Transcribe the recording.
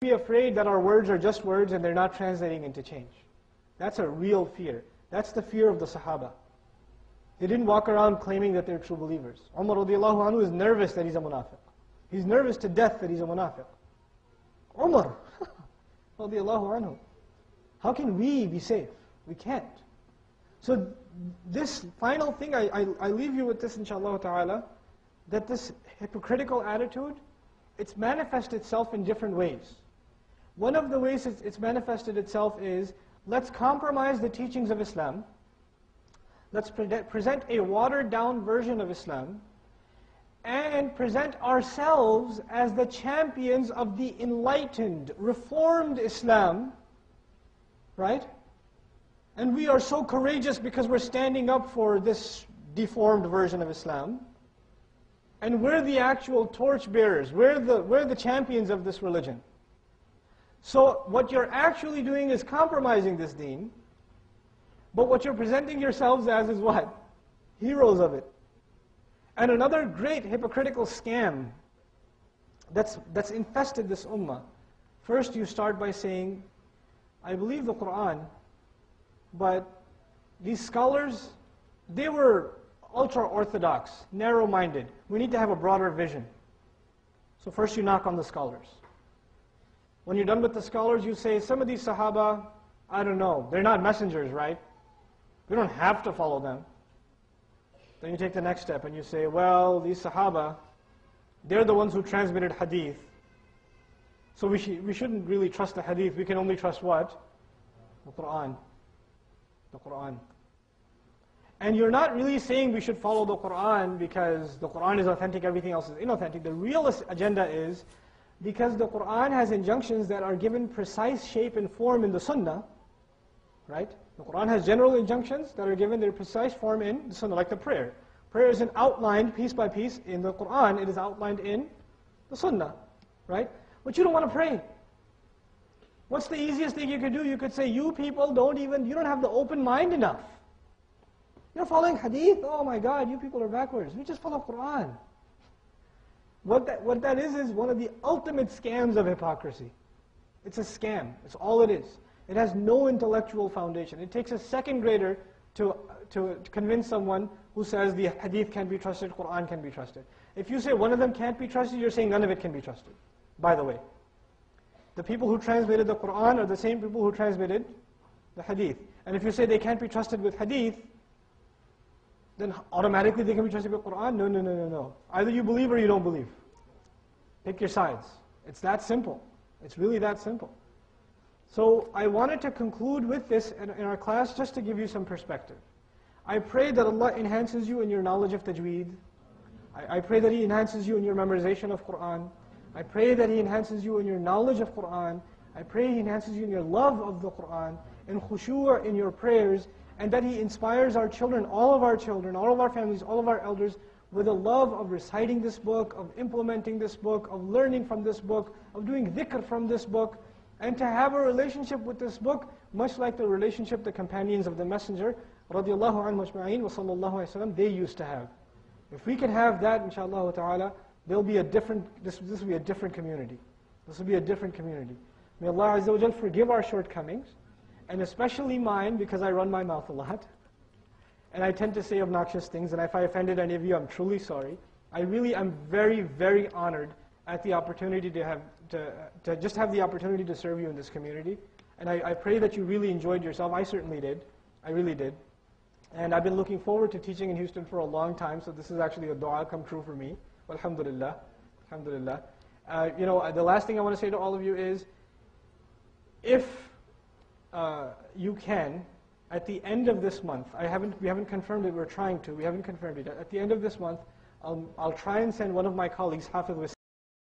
be afraid that our words are just words and they're not translating into change. That's a real fear. That's the fear of the Sahaba. They didn't walk around claiming that they're true believers. Umar radiallahu anhu is nervous that he's a munafiq. He's nervous to death that he's a munafiq. Umar radiallahu anhu. How can we be safe? We can't. So this final thing, I, I, I leave you with this inshallah ta'ala, that this hypocritical attitude, it's manifested itself in different ways. One of the ways it's, it's manifested itself is, let's compromise the teachings of Islam, let's pre present a watered down version of Islam, and present ourselves as the champions of the enlightened, reformed Islam, right? And we are so courageous because we're standing up for this deformed version of Islam. And we're the actual torchbearers. We're the, we're the champions of this religion. So what you're actually doing is compromising this deen. But what you're presenting yourselves as is what? Heroes of it. And another great hypocritical scam that's, that's infested this ummah. First you start by saying, I believe the Qur'an, but these scholars, they were ultra-orthodox, narrow-minded. We need to have a broader vision. So first you knock on the scholars. When you're done with the scholars, you say, some of these Sahaba, I don't know, they're not messengers, right? We don't have to follow them. Then you take the next step and you say, well, these Sahaba, they're the ones who transmitted hadith. So we, sh we shouldn't really trust the hadith. We can only trust what? The Quran the Quran. And you're not really saying we should follow the Quran because the Quran is authentic, everything else is inauthentic. The real agenda is because the Quran has injunctions that are given precise shape and form in the Sunnah, right? The Quran has general injunctions that are given their precise form in the Sunnah, like the prayer. Prayer isn't outlined piece by piece in the Quran, it is outlined in the Sunnah, right? But you don't want to pray. What's the easiest thing you could do? You could say, you people don't even, you don't have the open mind enough. You're following hadith? Oh my God, you people are backwards. We just follow Quran. What that, what that is, is one of the ultimate scams of hypocrisy. It's a scam. It's all it is. It has no intellectual foundation. It takes a second grader to, to, convince someone who says the hadith can be trusted, Quran can be trusted. If you say one of them can't be trusted, you're saying none of it can be trusted, by the way. The people who transmitted the Quran are the same people who transmitted the Hadith. And if you say they can't be trusted with Hadith, then automatically they can be trusted with Quran? No, no, no, no, no. Either you believe or you don't believe. Pick your sides. It's that simple. It's really that simple. So I wanted to conclude with this in, in our class just to give you some perspective. I pray that Allah enhances you in your knowledge of tajweed. I, I pray that He enhances you in your memorization of Quran. I pray that He enhances you in your knowledge of Qur'an. I pray He enhances you in your love of the Qur'an, in khushu' in your prayers, and that He inspires our children, all of our children, all of our families, all of our elders, with a love of reciting this book, of implementing this book, of learning from this book, of doing dhikr from this book, and to have a relationship with this book, much like the relationship the companions of the Messenger, radiallahu anhu they used to have. If we can have that, inshallah ta'ala, there'll be a different, this, this will be a different community. This will be a different community. May Allah Azza wa forgive our shortcomings, and especially mine because I run my mouth a lot. And I tend to say obnoxious things, and if I offended any of you, I'm truly sorry. I really am very, very honored at the opportunity to have, to, to just have the opportunity to serve you in this community. And I, I pray that you really enjoyed yourself. I certainly did. I really did. And I've been looking forward to teaching in Houston for a long time, so this is actually a dua come true for me. Alhamdulillah. Alhamdulillah. Uh, you know, the last thing I want to say to all of you is, if uh, you can, at the end of this month, I haven't, we haven't confirmed it, we're trying to, we haven't confirmed it. At the end of this month, I'll, I'll try and send one of my colleagues, Hafiz